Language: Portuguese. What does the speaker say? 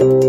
Música